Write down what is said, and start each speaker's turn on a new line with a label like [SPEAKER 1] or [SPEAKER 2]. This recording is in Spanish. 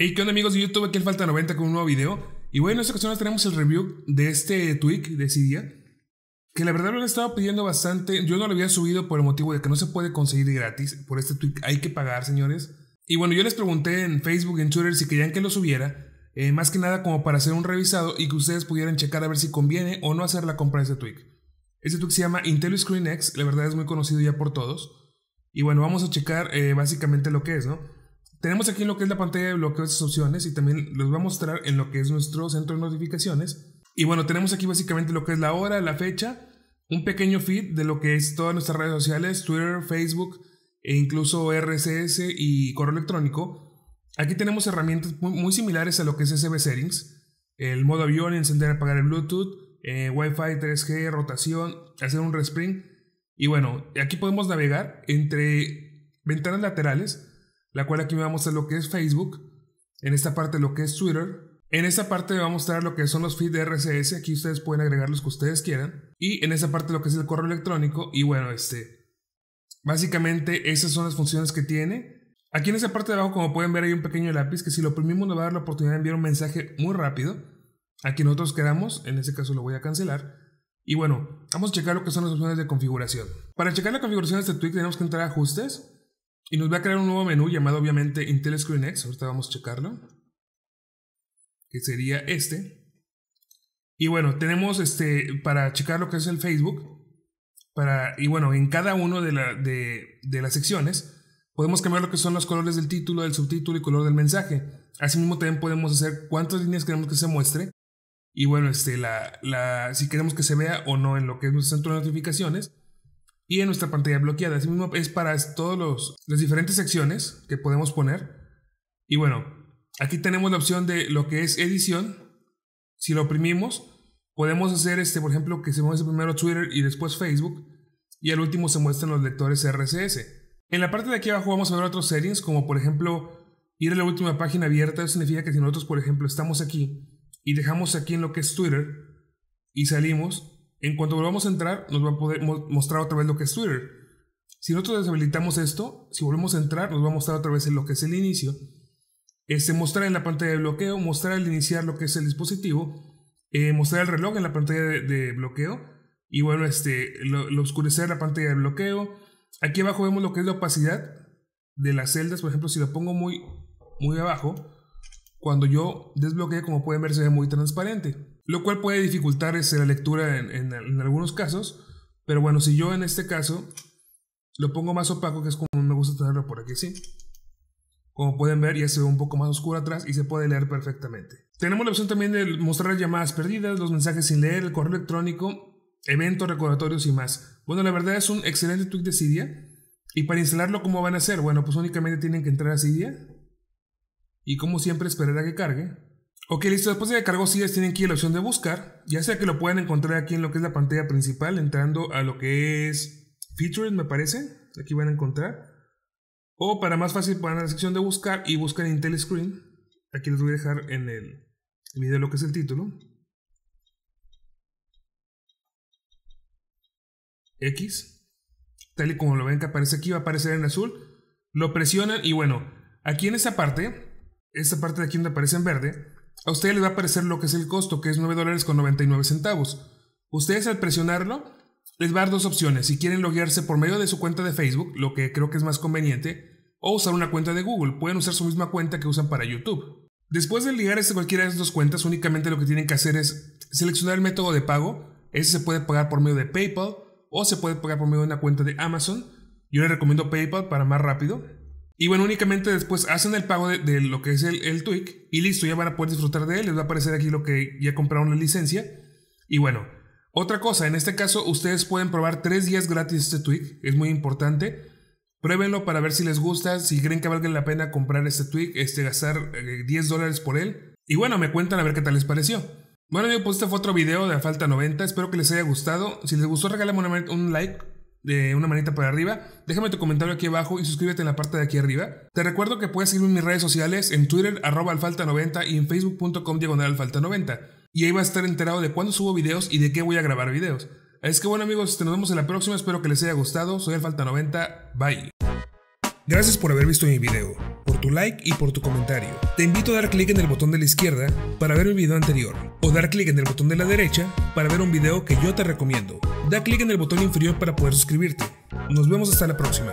[SPEAKER 1] Hey, ¿qué onda amigos de YouTube? Aquí el Falta 90 con un nuevo video. Y bueno, en esta ocasión tenemos el review de este tweak de Cydia. Que la verdad lo he estado pidiendo bastante. Yo no lo había subido por el motivo de que no se puede conseguir gratis. Por este tweak hay que pagar, señores. Y bueno, yo les pregunté en Facebook y en Twitter si querían que lo subiera. Eh, más que nada como para hacer un revisado y que ustedes pudieran checar a ver si conviene o no hacer la compra de este tweak. Este tweak se llama Intel Screen X. La verdad es muy conocido ya por todos. Y bueno, vamos a checar eh, básicamente lo que es, ¿no? Tenemos aquí lo que es la pantalla de bloqueo de estas opciones y también les voy a mostrar en lo que es nuestro centro de notificaciones. Y bueno, tenemos aquí básicamente lo que es la hora, la fecha, un pequeño feed de lo que es todas nuestras redes sociales, Twitter, Facebook e incluso RSS y correo electrónico. Aquí tenemos herramientas muy, similares a lo que es SB Settings, el modo avión, encender y apagar el Bluetooth, eh, Wi-Fi 3G, rotación, hacer un respring. Y bueno, aquí podemos navegar entre ventanas laterales la cual aquí me va a mostrar lo que es Facebook, en esta parte lo que es Twitter, en esta parte me va a mostrar lo que son los feeds de RSS, aquí ustedes pueden agregar los que ustedes quieran, y en esta parte lo que es el correo electrónico, y bueno, este, básicamente esas son las funciones que tiene. Aquí en esa parte de abajo, como pueden ver, hay un pequeño lápiz que si lo oprimimos nos va a dar la oportunidad de enviar un mensaje muy rápido. Aquí nosotros queramos, en este caso lo voy a cancelar. Y bueno, vamos a checar lo que son las opciones de configuración. Para checar la configuración de este tweet tenemos que entrar a ajustes, y nos va a crear un nuevo menú llamado obviamente Intel Screen X. Ahorita vamos a checarlo. Que sería este. Y bueno, tenemos este para checar lo que es el Facebook. Para, y bueno, en cada uno de, la, de, de las secciones podemos cambiar lo que son los colores del título, del subtítulo y color del mensaje. Asimismo también podemos hacer cuántas líneas queremos que se muestre. Y bueno, este, la, la, si queremos que se vea o no en lo que es nuestro centro de notificaciones y en nuestra pantalla bloqueada. Asimismo es para todas las diferentes secciones que podemos poner. Y bueno, aquí tenemos la opción de lo que es edición. Si lo oprimimos, podemos hacer este, por ejemplo, que se muestre primero Twitter y después Facebook. Y al último se muestran los lectores RSS. En la parte de aquí abajo vamos a ver otros settings, como por ejemplo ir a la última página abierta. Eso significa que si nosotros, por ejemplo, estamos aquí y dejamos aquí en lo que es Twitter y salimos, en cuanto volvamos a entrar, nos va a poder mostrar otra vez lo que es Twitter. Si nosotros deshabilitamos esto, si volvemos a entrar, nos va a mostrar otra vez lo que es el inicio. Este, mostrar en la pantalla de bloqueo, mostrar al iniciar lo que es el dispositivo, eh, mostrar el reloj en la pantalla de, bloqueo y bueno, este, lo, oscurecer la pantalla de bloqueo. Aquí abajo vemos lo que es la opacidad de las celdas, por ejemplo, si lo pongo muy, muy abajo, cuando yo desbloqueo, como pueden ver, se ve muy transparente lo cual puede dificultar este, la lectura en, algunos casos, pero bueno, si yo en este caso lo pongo más opaco, que es como me gusta tenerlo por aquí, sí. Como pueden ver, ya se ve un poco más oscuro atrás y se puede leer perfectamente. Tenemos la opción también de mostrar llamadas perdidas, los mensajes sin leer, el correo electrónico, eventos, recordatorios y más. Bueno, la verdad es un excelente tweak de Cydia. Y para instalarlo, ¿cómo van a hacer? Bueno, pues únicamente tienen que entrar a Cydia. Y como siempre, esperar a que cargue. Ok, listo. Después de que cargó Cydia tienen aquí la opción de buscar. Ya sea que lo pueden encontrar aquí en lo que es la pantalla principal, entrando a lo que es Features, me parece. Aquí van a encontrar. O para más fácil, van a la sección de buscar y buscan Intel Screen. Aquí les voy a dejar en el video lo que es el título. X. Tal y como lo ven que aparece aquí, va a aparecer en azul. Lo presionan y bueno, aquí en esta parte, esta parte de aquí donde aparece en verde, a ustedes les va a aparecer lo que es el costo, que es 9 dólares con 99 centavos. Ustedes al presionarlo, les va a dar dos opciones. Si quieren loguearse por medio de su cuenta de Facebook, lo que creo que es más conveniente, o usar una cuenta de Google. Pueden usar su misma cuenta que usan para YouTube. Después de ligar a cualquiera de esas dos cuentas, únicamente lo que tienen que hacer es seleccionar el método de pago. Ese se puede pagar por medio de PayPal o se puede pagar por medio de una cuenta de Amazon. Yo les recomiendo PayPal para más rápido. Y bueno, únicamente después hacen el pago de, lo que es el, el, tweak y listo, ya van a poder disfrutar de él. Les va a aparecer aquí lo que ya compraron la licencia. Y bueno, otra cosa, en este caso ustedes pueden probar tres días gratis este tweak, es muy importante. Pruébenlo para ver si les gusta, si creen que valga la pena comprar este tweak, este, gastar 10 eh, dólares por él. Y bueno, me cuentan a ver qué tal les pareció. Bueno, amigos, pues este fue otro video de Falta 90. Espero que les haya gustado. Si les gustó, regálame un like de una manita para arriba. Déjame tu comentario aquí abajo y suscríbete en la parte de aquí arriba. Te recuerdo que puedes seguirme en mis redes sociales, en Twitter, arroba alfalta90 y en facebook.com diagonal alfalta90. Y ahí vas a estar enterado de cuándo subo videos y de qué voy a grabar videos. Es que bueno amigos, nos vemos en la próxima, espero que les haya gustado. Soy Alfalta90, bye. Gracias por haber visto mi video. Tu like y por tu comentario. Te invito a dar clic en el botón de la izquierda para ver el video anterior, o dar clic en el botón de la derecha para ver un video que yo te recomiendo. Da clic en el botón inferior para poder suscribirte. Nos vemos hasta la próxima.